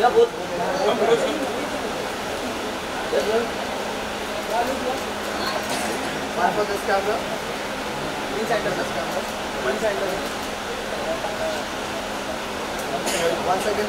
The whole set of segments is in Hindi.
या बहुत One for this camera. Inside of this camera. One side of it. One second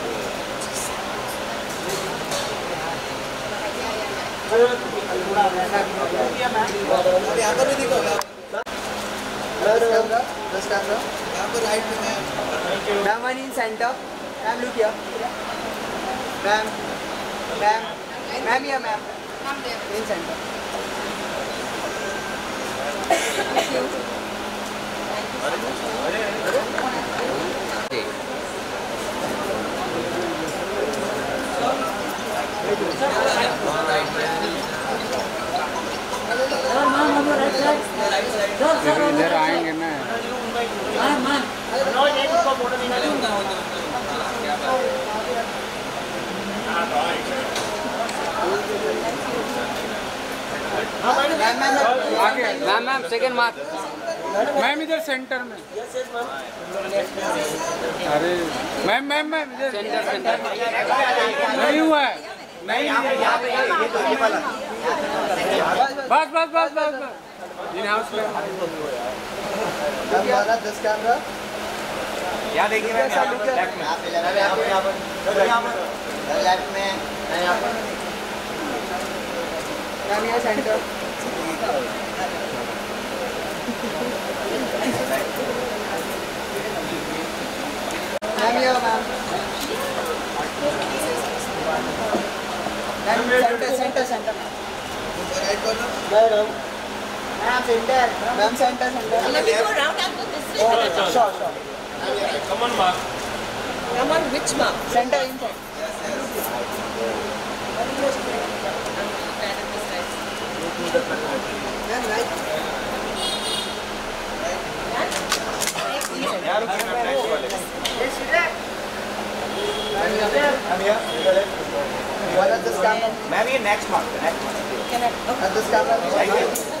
camera. And wait, wait, wait. लिए रहो Ma'am, center. This camera. This camera. Ma'am, one in center. Ma'am, look here. Ma'am. Ma'am. Ma'am, here, ma'am. In center. फिर इधर आएँगे ना। Ma'am ma'am second mark ma'am इधर सेंटर में। अरे मैम मैम मैम इधर। सेंटर सेंटर नहीं हुआ है। नहीं बस बस बस बस बस। इन हाउस में? Ma'am, Bala, this देखिए मैम यहाँ पर लेफ़्ट में। यहाँ पे यहाँ पर। यहाँ पर। लेफ़्ट में यहाँ पर। यहाँ सेंटर मैम यहाँ ma'am. Ma'am centre centre centre ma'am. Ram center. Ram center, center. Let me go round and go this way. Oh, sure, sure. Come on, Mark. Come on, which Mark? Center, in front. Yes, yes. Ma'am, ये next month, next month. Can I? Okay. At this camera.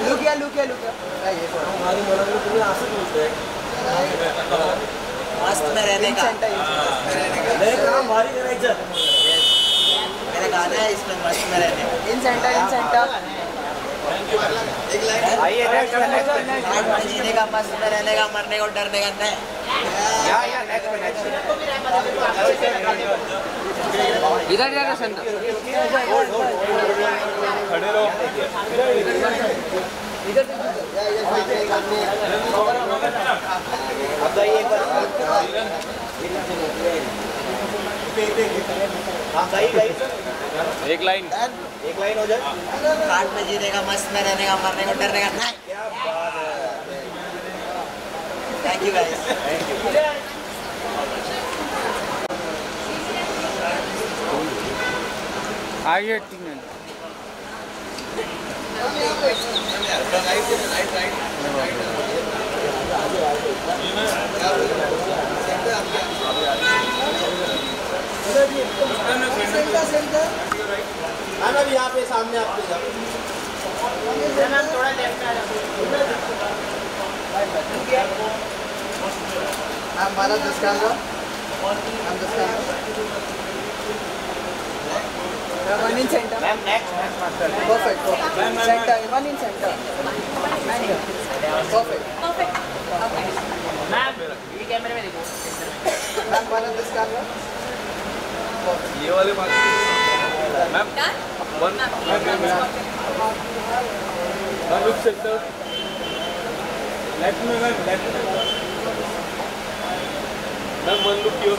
right. In your right. Either right. Inside. And look here, look here, look here. मस्त में रहने का मेरा गाना है इसमें मस्त में रहने नेक्स्ट जीने का मस्त में रहने का मरने को डरने का नहीं यहाँ यहाँ नेक्स्ट नेक्स्ट इधर इधर सेंटर खड़े रहो अब एक सही सही एक लाइन। एक लाइन हो जाए आज में जीने का मस्त में रहने का मरने को डरने का। Thank you guys thank you आइए मैम अभी यहाँ पे सामने आपके थोड़ा लेफ़्ट मैम दस Ma'am, this camera. Ma'am, one in center. Ma'am, next, next master. Perfect, perfect. Center, one in center. And here. Perfect. Perfect. Okay. Ma'am, ये कैमरे में देखो Ma'am, one of this camera. ये वाले बात ma'am? One Ma'am, ma'am ma'am ma'am look centre left में मैम लेफ़्ट में ma'am one look your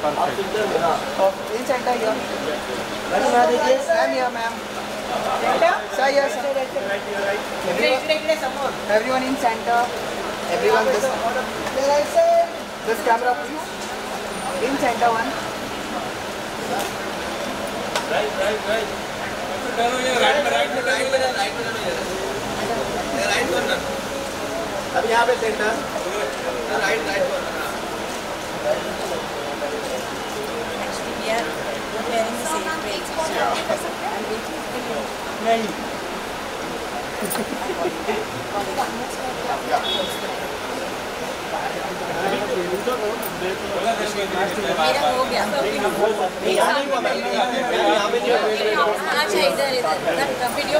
perfect. In center here. Ma'am, here, ma'am. Sir, here, sir. Everyone in center. Everyone this. This camera, please. In center one. अब यहाँ पे सेंटर राइट मेरा हो गया अच्छा इधर इधर वीडियो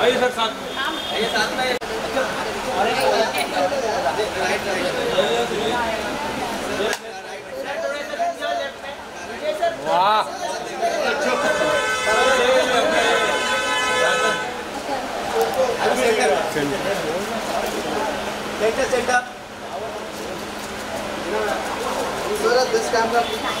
आइए सर साथ में। आइए साथ वाह। Centre centre Sir, this camera, please.